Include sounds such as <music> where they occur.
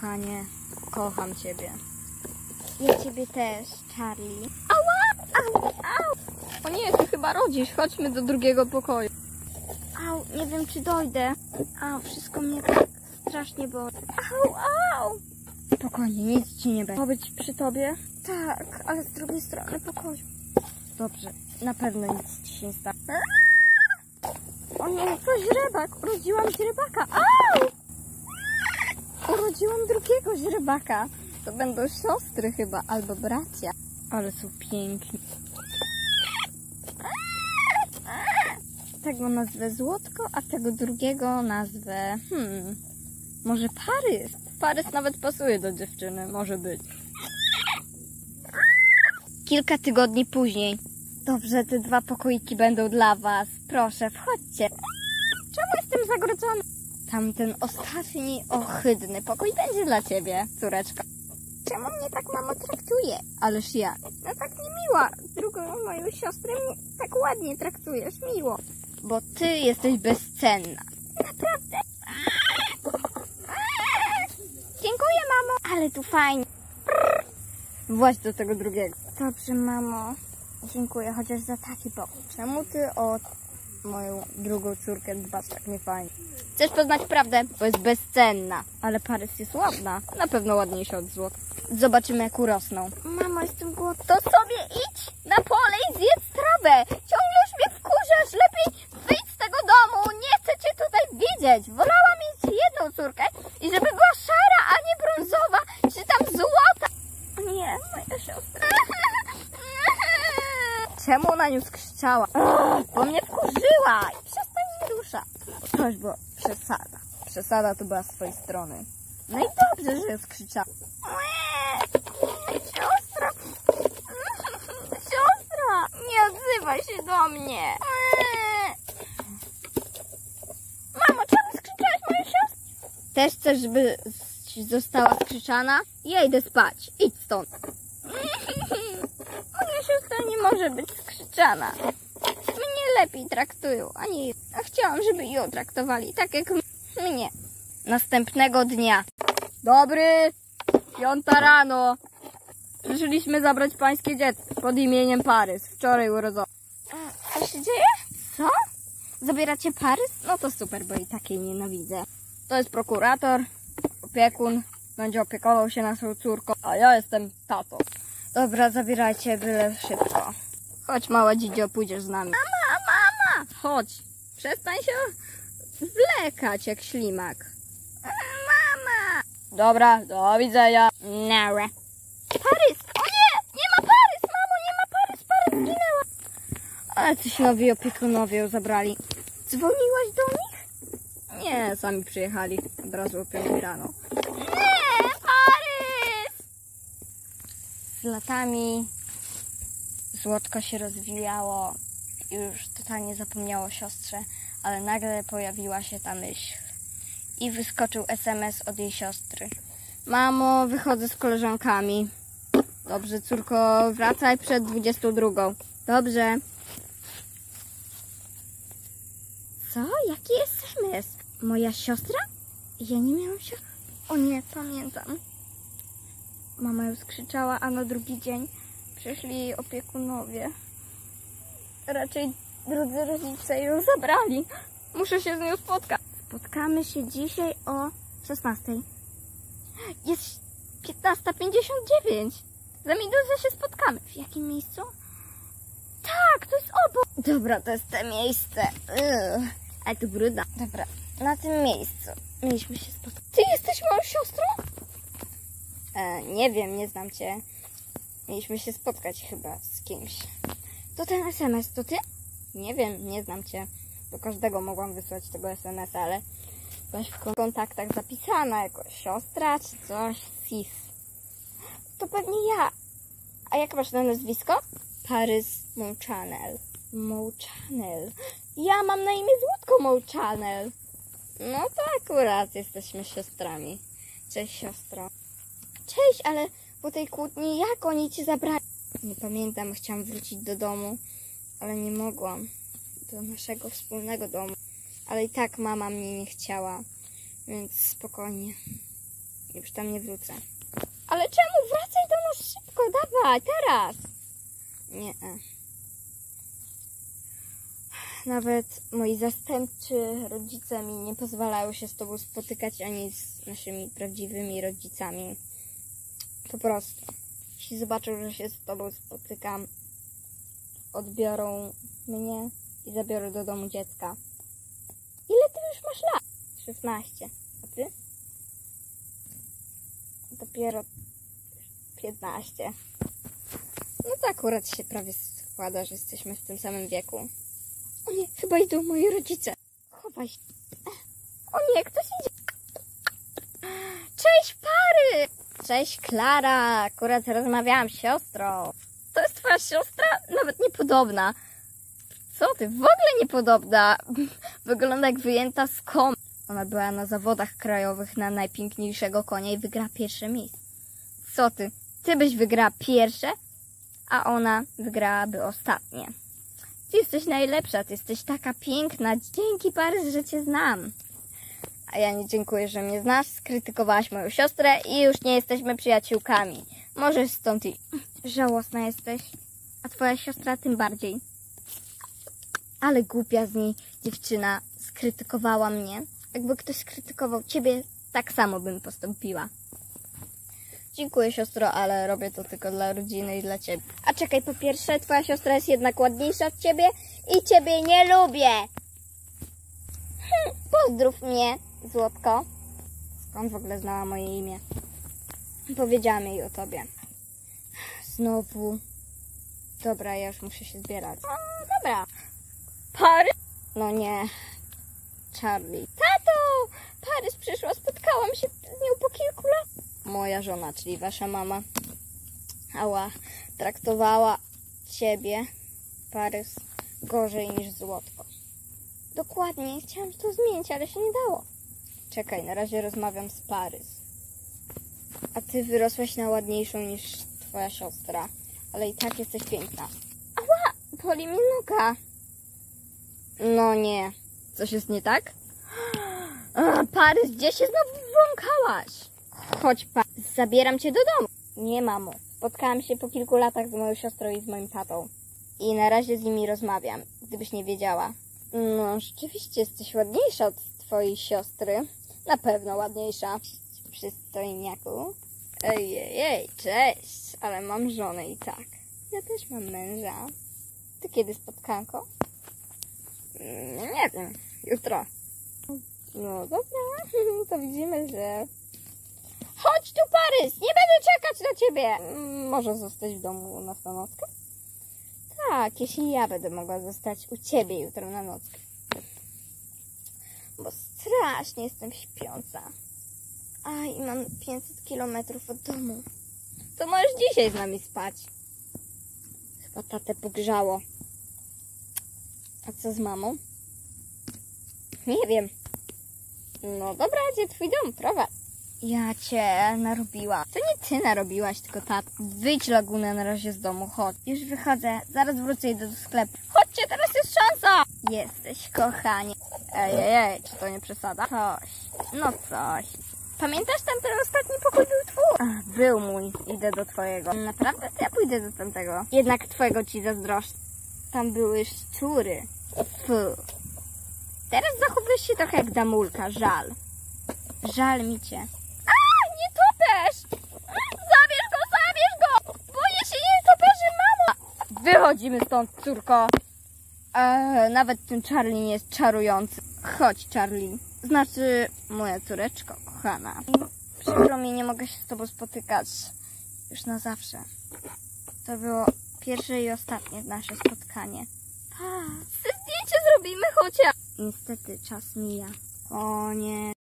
Kochanie, kocham ciebie. Ja ciebie też, Charlie. Ała! Au, au! O nie, ty chyba rodzisz. Chodźmy do drugiego pokoju. Au, nie wiem czy dojdę. Au, wszystko mnie tak strasznie boli. Au, au! Spokojnie, nic ci nie będzie. Ma być przy tobie? Tak, ale z drugiej strony pokoju. Dobrze, na pewno nic ci się nie stanie. O nie, to źrebak. Urodziłam źrebaka. Au! Urodziłam drugiego źrebaka. To będą siostry chyba, albo bracia. Ale są piękni. Tego nazwę Złotko, a tego drugiego nazwę... Hmm... Może Parys? Parys nawet pasuje do dziewczyny, może być. Kilka tygodni później. Dobrze, te dwa pokoiki będą dla was. Proszę, wchodźcie. Czemu jestem zagrodzona? Tamten ostatni, ohydny pokój będzie dla ciebie, córeczko. Czemu mnie tak mama traktuje? Ależ jak? No tak niemiła. Drugą moją siostrę tak ładnie traktujesz, miło. Bo ty jesteś bezcenna. Naprawdę. Dziękuję, mamo. Ale tu fajnie. Właź do tego drugiego. Dobrze, mamo. Dziękuję chociaż za taki pokój. Czemu ty o moją drugą córkę dbasz tak niefajnie? Chcesz poznać prawdę? Bo jest bezcenna. Ale Parys jest ładna. Na pewno ładniejsza od złota. Zobaczymy jak urosną. Mamo, jestem głodna. To sobie idź na pole i zjedz trawę. Ciągle już mnie wkurzasz. Lepiej wyjdź z tego domu. Nie chcę cię tutaj widzieć. Wolałam mieć jedną córkę i żeby była szara, a nie brązowa, czy tam złota. Nie, moja siostra. Czemu na nią skrzyczała? Bo mnie wkurzyła. I przestań mnie rusza. Coś było przesada. Przesada to była z twojej strony. No i dobrze, że skrzyczała. Siostra. <laughs> Siostra, nie odzywaj się do mnie. Mamo, czemu skrzyczałaś moją siostrę? Też chcesz, żeby została skrzyczana? Ja idę spać. Idź stąd. <laughs> Moja siostra nie może być skrzyczana. Lepiej traktują, a nie... A chciałam, żeby ją traktowali tak jak mnie. Następnego dnia. Dobry. Piąta rano. Przyszliśmy zabrać pańskie dziecko pod imieniem Parys. Wczoraj urodzono. A, Co się dzieje? Co? Zabieracie Parys? No to super, bo i takiej nienawidzę. To jest prokurator, opiekun, będzie opiekował się naszą córką, a ja jestem tato. Dobra, zabierajcie byle szybko. Chodź, mała dzidzio, pójdziesz z nami. Chodź, przestań się wlekać jak ślimak. Mama! Dobra, do widzenia. Nara. Parys! O nie! Nie ma Parys! Mamo, nie ma Parys! Parys zginęła! Ale coś nowi opiekunowie ją zabrali. Dzwoniłaś do nich? Nie, sami przyjechali od razu o 5 rano. Nie! Parys! Z latami złotko się rozwijało już totalnie zapomniało o siostrze, ale nagle pojawiła się ta myśl. I wyskoczył SMS od jej siostry. Mamo, wychodzę z koleżankami. Dobrze, córko, wracaj przed 22. Dobrze. Co? Jaki SMS? Moja siostra? Ja nie miałam siostry. O nie, pamiętam. Mama już skrzyczała, a na drugi dzień przyszli opiekunowie. Raczej drudzy rodzice ją zabrali. Muszę się z nią spotkać. Spotkamy się dzisiaj o 16. Jest 15.59. Za minutę się spotkamy. W jakim miejscu? Tak, to jest obok. Dobra, to jest to miejsce. Ugh. Ale tu brudna. Dobra, na tym miejscu mieliśmy się spotkać. Ty jesteś moją siostrą? E, nie wiem, nie znam cię. Mieliśmy się spotkać chyba z kimś. To ten SMS, to ty? Nie wiem, nie znam cię. Do każdego mogłam wysłać tego SMS-a, ale byłaś w kontaktach zapisana jako siostra czy coś. Sis. To pewnie ja. A jak masz na nazwisko? Paris Moon Channel. Mo Channel. Ja mam na imię Złotko Mo Channel. No to akurat jesteśmy siostrami. Cześć siostro. Cześć, ale po tej kłótni jak oni ci zabrali? Nie pamiętam, chciałam wrócić do domu, ale nie mogłam. Do naszego wspólnego domu. Ale i tak mama mnie nie chciała, więc spokojnie. Już tam nie wrócę. Ale czemu? Wracaj do nas szybko, dawaj, teraz. Nie. Nawet moi zastępczy rodzice mi nie pozwalają się z tobą spotykać ani z naszymi prawdziwymi rodzicami. Po prostu. Jeśli zobaczą, że się z tobą spotykam, odbiorą mnie i zabiorą do domu dziecka. Ile ty już masz lat? 16. A ty? Dopiero 15. No to akurat się prawie składa, że jesteśmy w tym samym wieku. O nie, chyba idą moi rodzice. Chowaj się. O nie, ktoś idzie. Cześć, pary! Cześć, Klara. Akurat rozmawiałam z siostrą. To jest twoja siostra? Nawet niepodobna. Co ty, w ogóle niepodobna. <laughs> Wygląda jak wyjęta z kom. Ona była na zawodach krajowych na najpiękniejszego konia i wygra pierwsze miejsce. Co ty? Ty byś wygrała pierwsze, a ona wygrałaby ostatnie. Ty jesteś najlepsza, ty jesteś taka piękna. Dzięki Parys, że cię znam. A ja nie dziękuję, że mnie znasz. Skrytykowałaś moją siostrę i już nie jesteśmy przyjaciółkami. Możesz stąd i żałosna jesteś. A twoja siostra tym bardziej. Ale głupia z niej dziewczyna skrytykowała mnie. Jakby ktoś skrytykował ciebie, tak samo bym postąpiła. Dziękuję siostro, ale robię to tylko dla rodziny i dla ciebie. A czekaj, po pierwsze, twoja siostra jest jednak ładniejsza od ciebie i ciebie nie lubię. Hm, pozdrów mnie, Złotko. Skąd w ogóle znała moje imię? Powiedziałam jej o tobie. Znowu. Dobra, ja już muszę się zbierać. O, dobra. Pary? No nie. Charlie. Tato! Parys przyszła, spotkałam się z nią po kilku latach. Moja żona, czyli wasza mama. Ała, traktowała ciebie, Parys, gorzej niż złotko. Dokładnie, chciałam to zmienić, ale się nie dało. Czekaj, na razie rozmawiam z Parys. A ty wyrosłaś na ładniejszą niż twoja siostra, ale i tak jesteś piękna. Ała, boli mnie noga. No nie. Coś jest nie tak? <gasps> A, Parys, gdzie się znowu włąkałaś? Chodź, pa. Zabieram cię do domu. Nie, mamo. Spotkałam się po kilku latach z moją siostrą i z moim tatą. I na razie z nimi rozmawiam, gdybyś nie wiedziała. No, rzeczywiście jesteś ładniejsza od twojej siostry. Na pewno ładniejsza. Przystojniaku. Ej, ej, ej, cześć. Ale mam żonę i tak. Ja też mam męża. Ty kiedy spotkanko? Mm, Nie wiem, jutro. No dobra, <laughs> to widzimy, że... Chodź tu, Parys! Nie będę czekać na ciebie! Mm, Może zostać w domu na nockę? Tak, jeśli ja będę mogła zostać u ciebie jutro na nockę. Bo strasznie jestem śpiąca. A i mam 500 kilometrów od domu. To możesz dzisiaj z nami spać. Chyba tatę pogrzało. A co z mamą? Nie wiem. No dobra, gdzie twój dom? Prowadź. Ja cię narobiła. To nie ty narobiłaś, tylko tat. Wyjdź Laguna na razie z domu, chodź. Już wychodzę, zaraz wrócę i do sklepu. Chodźcie, teraz jest szansa! Jesteś, kochanie. Ej, ej, ej, czy to nie przesada? Coś. No coś. Pamiętasz, tam ten ostatni pokój był twój? Ach, był mój. Idę do twojego. Naprawdę? To ja pójdę do tamtego. Jednak twojego ci zazdroszczę. Tam były szczury. Fu. Teraz zachowujesz się trochę jak damulka. Żal. Żal mi cię. A, nie topesz! Zabierz go, zabierz go! Boję się nie toperzy, mamo! Wychodzimy stąd, córko. Eee, nawet ten Charlie nie jest czarujący. Chodź, Charlie. Znaczy, moja córeczko, kochana. Przykro mi, nie mogę się z tobą spotykać już na zawsze. To było pierwsze i ostatnie nasze spotkanie. Pa. Zdjęcie zrobimy chociaż. Niestety czas mija. O nie.